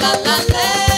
la la la.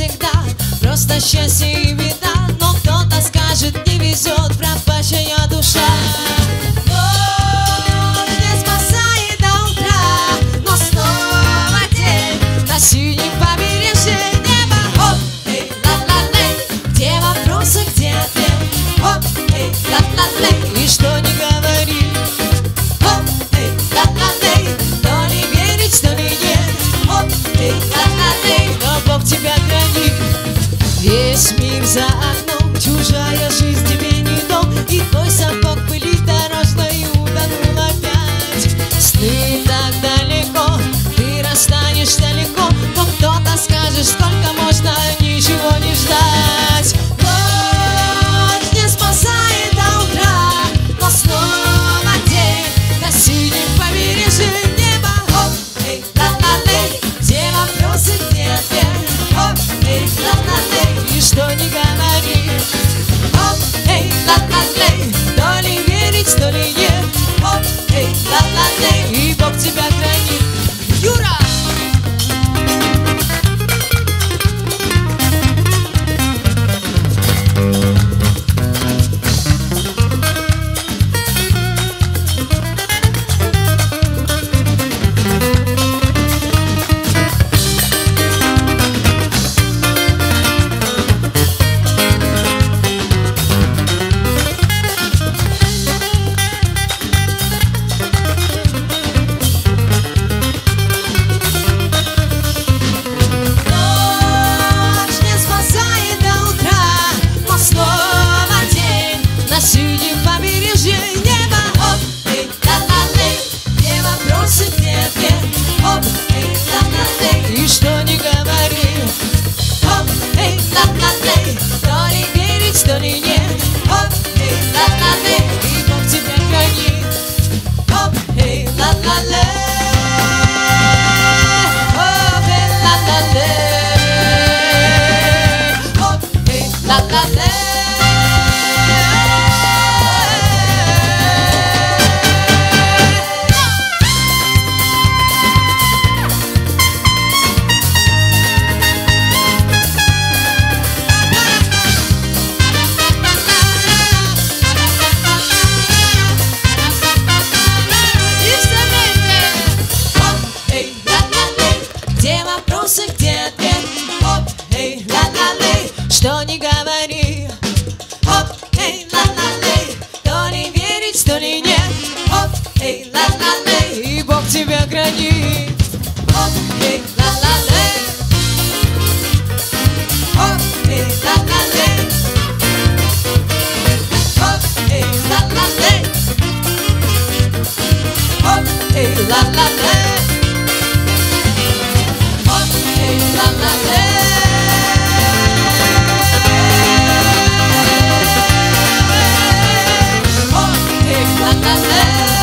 всегда. Просто счастье за окном чужая жизнь. синим побережье небо Оп, ты таланты, не вопросы мне ответ Оп, ты таланты, и что не говори. Оп, ты таланты, то ли верить, то ли нет. Оп, ты таланты, и Бог тебя хранит Оп, ты таланты 人にが That's it.